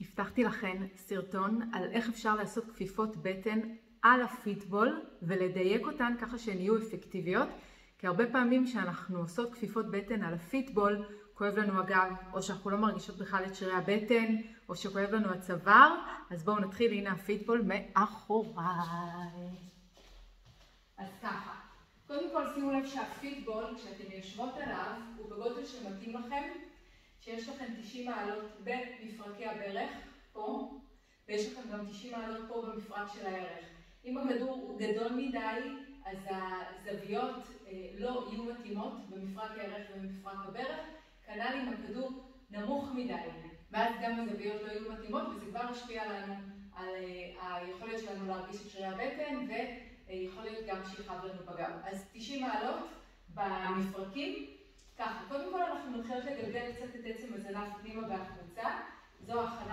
הבטחתי לכן סרטון על איך אפשר לעשות כפיפות בטן על הפיטבול ולדייק אותן ככה שהן יהיו אפקטיביות כי הרבה פעמים כשאנחנו עושות כפיפות בטן על הפיטבול כואב לנו הגב או שאנחנו לא מרגישות בכלל את שרירי הבטן או שכואב לנו הצוואר אז בואו נתחיל, הנה הפיטבול מאחוריי. אז ככה, קודם כל שימו לב שהפיטבול כשאתן יושבות עליו הוא בגודל שמתאים לכם שיש לכם 90 מעלות הברך, ויש לכם גם 90 מעלות פה במפרק של הירך. אם הכדור הוא גדול מדי, אז הזוויות אה, לא יהיו מתאימות במפרק הירך ובמפרק הברך, כנ"ל אם הכדור נמוך מדי, ואז גם הזוויות לא יהיו מתאימות, וזה כבר משפיע לנו על אה, היכולת שלנו להרגיש את שרירי הבטן, ויכול להיות גם שיכאב לנו בגב. אז 90 מעלות במפרקים. ככה, קודם כל אנחנו מתחילות לגלגל קצת את עצם הזנב פנימה והחוצה. זו של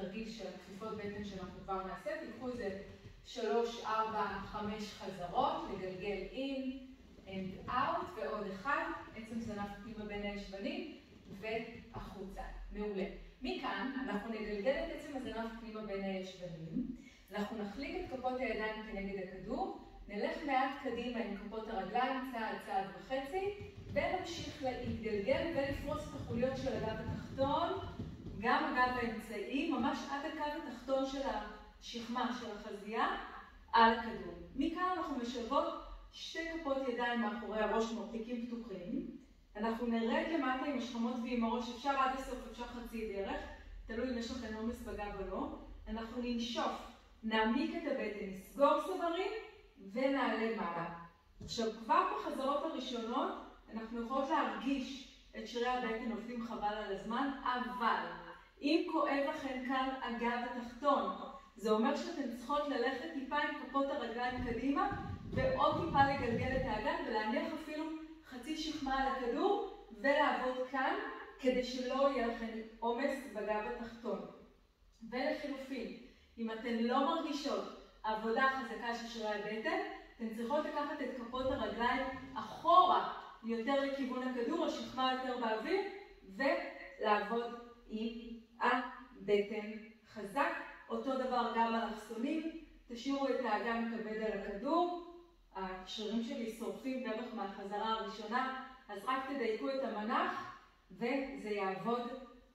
התרגיל של הכפיפות בטן שאנחנו כבר נעשה. תיקחו איזה שלוש, ארבע, חמש חזרות, לגלגל in and out, ועוד אחד, עצם זנב פנימה בין הישבנים והחוצה. מעולה. מכאן אנחנו נגלגל את עצם הזנב פנימה בין הישבנים, אנחנו נחליק את כפות הידיים כנגד הכדור, נלך מעט קדימה עם כפות הרגליים, צעד, צעד וחצי, ונמשיך להתגלגל ולפרוס את החוליות של הגב התחתון, גם הגב האמצעי, ממש עד הקו התחתון של השכמה של החזייה, על הכדור. מכאן אנחנו משלבות שתי כפות ידיים מאחורי הראש, מרתיקים פתוחים. אנחנו נרד למטה עם השכמות ועם הראש, אפשר עד הסוף, אפשר חצי דרך, תלוי אם יש לכם עומס בגב או לא. אנחנו ננשוף, נעמיק את הבטן, נסגור סברים ונעלה מעלה. עכשיו, כבר בחזרות הראשונות, אנחנו יכולות להרגיש את שרירי הבטן עובדים חבל על הזמן, אבל אם כואב לכם כאן הגב התחתון, זה אומר שאתן צריכות ללכת טיפה עם כפות הרגליים קדימה, ועוד טיפה לגלגל את האגן ולהניח אפילו חצי שכמה על הכדור, ולעבוד כאן, כדי שלא יהיה לכם עומס בגב התחתון. ולחילופין, אם אתן לא מרגישות עבודה חזקה של שרירי הבטן, אתן צריכות לקחת את כפות הרגליים אחורה יותר לכיוון הכדור, השכמה יותר באוויר, ולעבוד עם הבטן חזק. אותו דבר גם האלכסונים, תשאירו את האגן כבד על הכדור, השרירים שלי שורפים בערך מהחזרה הראשונה, אז רק תדייקו את המנח וזה יעבוד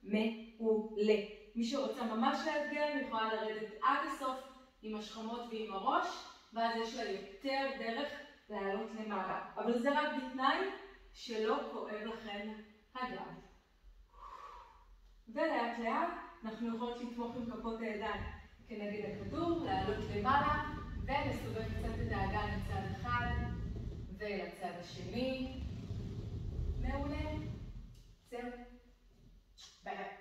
מעולה. מי שרוצה ממש לאתגר, יכולה לרדת עד הסוף עם השכמות ועם הראש, ואז יש לה יותר דרך לעלות למעלה. אבל זה רק בתנאי שלא כואב לכם הגב. ולאט לאט אנחנו יכולות לתמוך עם כפות הידיים כנגד הכדור, לעלות למעלה, ולסובב קצת את האגן לצד אחד ולצד השני. מעולה. זהו. ביי.